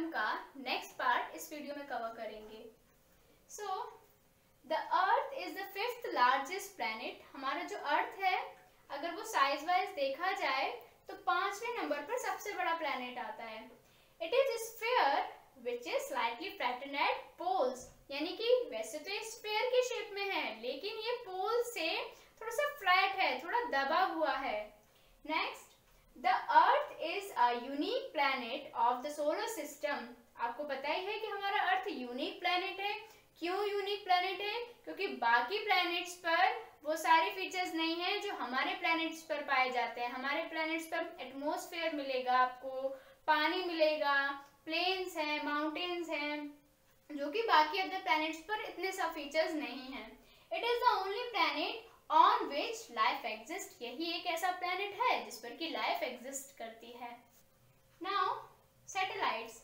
System का next part इस video में कवर करेंगे। So the earth is the fifth largest planet हमारा जो अर्थ है, अगर वो साइज़ वाइज देखा जाए तो पाँचवें नंबर पर सबसे बड़ा प्लैनेट आता है। It is sphere which is slightly flatten at poles यानी कि वैसे तो ये स्फेयर के शेप में है, लेकिन ये पोल से थोड़ा सा फ्लैट है, थोड़ा दबा हुआ है। Next the earth is a unique planet of the solar system आपको पता ही है कि हमारा अर्थ यूनिक प्लैनेट है। क्यों यूनिक प्लैनेट है? क्योंकि बाकी प्लैनेट्स पर वो सारे फीचर्स नहीं हैं जो हमारे प्लैनेट्स पर पाए जाते हैं। हमारे प्लैनेट्स पर एटमॉस्फेयर मिलेगा आपको, पानी मिलेगा प्लेन्स हैं माउंटेन्स हैं, जो कि बाकी अदर प्लैनेट्स पर इतने सब फीचर्स नहीं हैं। It is the only planet on which life exist यही एक ऐसा प्लैनेट है जिस पर कि लाइफ एग्जिस्ट करती है। नाउ सैटेलाइट्स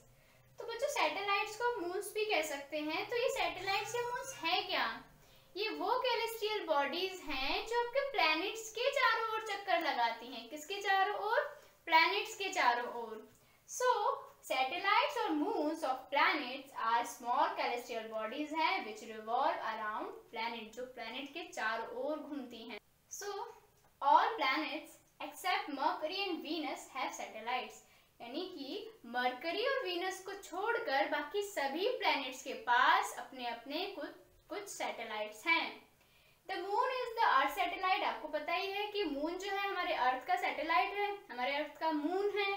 तो बच्चों सैटेलाइट्स को मून्स भी कह सकते हैं। तो ये सैटेलाइट्स या मून्स है क्या? ये वो कैलेस्ट्रियल बॉडीज हैं जो आपके प्लैनेट्स के चारों ओर चक्कर लगाती हैं। किसके चारों ओर? प्लैनेट्स के चारों ओर। सो सैटेलाइट्स और moons of planets are small celestial bodies हैं विच रिवॉल्व अराउंड प्लैनेट जो प्लैनेट के चारों ओर घूमती हैं। So all planets except Mercury and Venus have satellites यानी कि मरकरी और वीनस को छोड़कर बाकी सभी प्लैनेट्स के पास अपने अपने कुछ कुछ सैटेलाइट्स हैं। The moon is the earth satellite आपको पता ही है कि मून जो है हमारे अर्थ का सैटेलाइट है, हमारे अर्थ का मून है।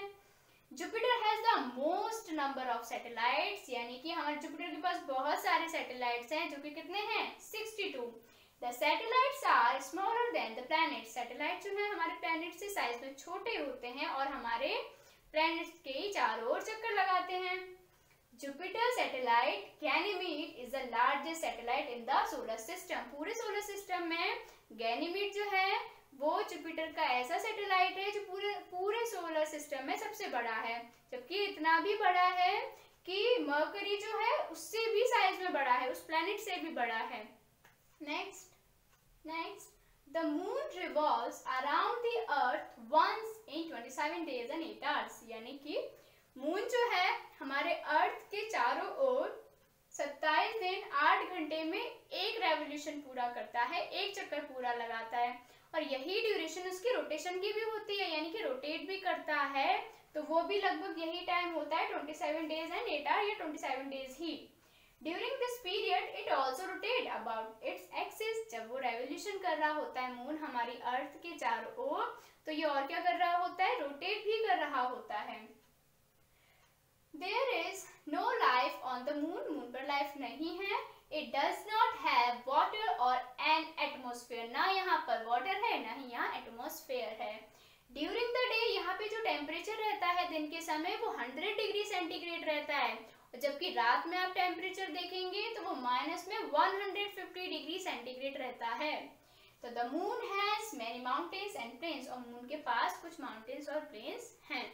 Jupiter has the most number of satellites यानी कि हमारे जुपिटर के पास बहुत सारे सैटेलाइट्स हैं, जो कि कितने हैं? 62 the satellites are smaller than the planet satellite जो है, हमारे प्लैनेट से साइज़ में छोटे होते हैं और हमारे प्लैनेट्स के चारों ओर चक्कर लगाते हैं। Jupiter satellite Ganymede is the largest satellite in the solar system पूरे सोलर सिस्टम में गैनीमीड जो है, वो जुपिटर का ऐसा सैटेलाइट है जो पूरे पूरे सोलर सिस्टम में सबसे बड़ा है। जबकि इतना भी बड़ा है कि मर्करी जो है, उससे भी साइज़ में बड़ा है, उस प्लैनेट से भी बड़ा है। Next next the moon revolves around the earth once in 27 days and 8 hours यानी कि मून जो है, हमारे अर्थ के चारों ओर 27 दिन 8 घंटे में एक रेवोल्यूशन पूरा करता है, एक चक्कर पूरा लगाता है। और यही ड्यूरेशन उसकी रोटेशन की भी होती है, यानी कि रोटेट भी करता है तो वो भी लगभग यही टाइम होता है 27 डेज़ एंड 8 आर या 27 days he. During this period it also rotate about its axis जब वो रेवोल्यूशन कर रहा होता है मून हमारी अर्थ के चारों ओर तो ये और क्या कर रहा होता है? रोटेट भी कर रहा होता है। There is no life on the moon moon पर लाइफ नहीं है। It does not have water और एन एटमोसफेयर ना यहाँ पर वाटर है, ना ही यहाँ एटमोसफेयर है। ड्यूरिंग द डे यहाँ पे जो टेम्परेचर रहता है, दिन के समय, वो 100 डिग्री सेंटीग्रेड रहता है। जबकि रात में आप टेम्परेचर देखेंगे तो वो माइनस में 150 डिग्री सेंटीग्रेड रहता है। तो the moon has many mountains and plains और मून के पास कुछ माउंटेन्स और प्लेन्स हैं।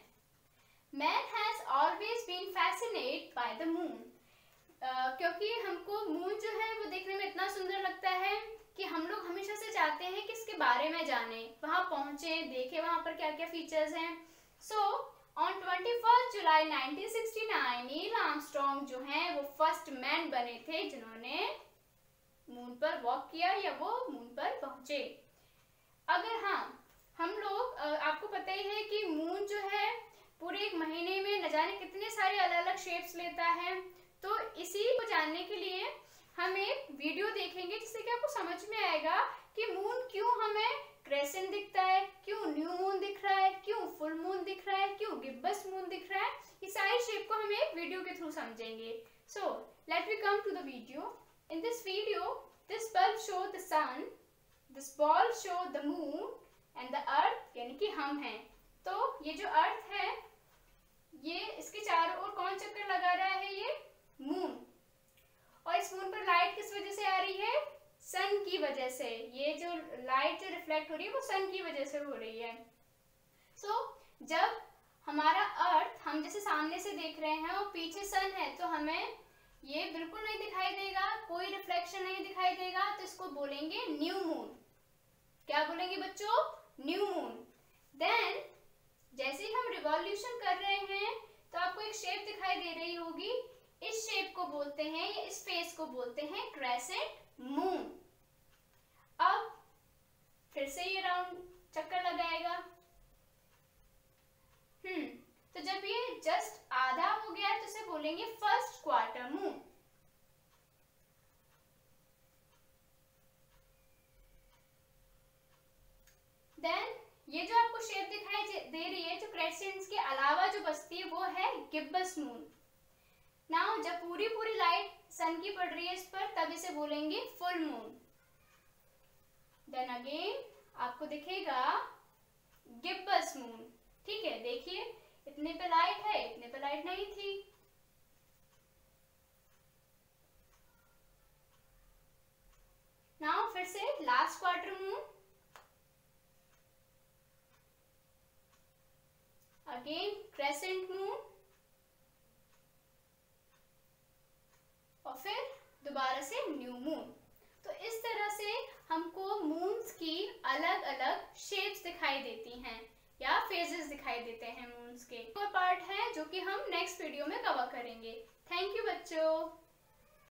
Man has always been fascinate by the moon क्योंकि हमको मून जो है, वो देखने में इतना सुंदर लगता है कि हम लोग हमेशा से चाहते हैं कि इसके बारे में जाने। वहाँ पहुँचे, देखे वहाँ पर क्या क्या फीचर्स हैं। So on twenty July 1969 Neil Armstrong जो हैं, वो फ़र्स्ट मैन बने थे जिन्होंने मून पर वॉक किया या वो मून पर पहुँचे। अगर हाँ हम लोग आपको पता ही है कि मून जो है, पूरे एक महीने में न जाने कितने सारे अलग अलग शेप्स लेता है। तो इसी को जानने के लिए हम एक वीडियो देखेंगे जिससे कि आपको समझ में आएगा कि मून क्यों हमें क्रेसेंट दिखता है क्यों न्यू मून दिख रहा है क्यों फुल मून दिख रहा है क्यों गिब्बस मून दिख रहा है ये सारी शेप को हम एक वीडियो के थ्रू समझेंगे. So let we come to the video in this video this bulb show the sun this ball show the moon and the earth यानी कि हम हैं. तो ये जो अर्थ है ये इसके चारों ओर कौन चक्कर लगा रहा है ये? मून और इस मून पर लाइट किस वजह से आ रही है? सन की वजह से. ये जो लाइट जो रिफ्लेक्ट हो रही है वो सन की वजह से हो रही है. सो so, जब हमारा अर्थ हम जैसे सामने से देख रहे हैं और पीछे सन है तो हमें ये बिल्कुल नहीं दिखाई देगा, कोई रिफ्लेक्शन नहीं दिखाई देगा तो इसको बोलेंगे न्यू मून क्या बोलेंगे बच्चों? न्यू मून देन जैसे ही हम रिवॉल्यूशन कर रहे हैं तो आपको एक शेप दिखाई दे रही होगी। इस शेप को बोलते हैं या इस फेस को बोलते हैं क्रेसेंट मून अब फिर से ये राउंड चक्कर लगाएगा हम्म तो जब ये जस्ट आधा हो गया तो इसे बोलेंगे फ़र्स्ट क्वार्टर मून देन ये जो आपको शेप दिखाई दे रही है, जो क्रेसेंट्स के अलावा जो बचती है, वो है गिब्बस मून नाउ जब पूरी पूरी लाइट सन की पड़ रही है इस पर, तब इसे बोलेंगे फुल मून देन अगेन आपको दिखेगा गिब्बस मून ठीक है, देखिए, इतने पे लाइट है, इतने पे लाइट नहीं थी. नाउ फिर से last quarter moon again crescent moon. और फिर दोबारा से न्यू मून तो इस तरह से हमको मून्स की अलग अलग शेप्स दिखाई देती हैं, या फेजेस दिखाई देते हैं मून्स के। पार्ट है जो कि हम नेक्स्ट वीडियो में कवर करेंगे. थैंक यू बच्चों.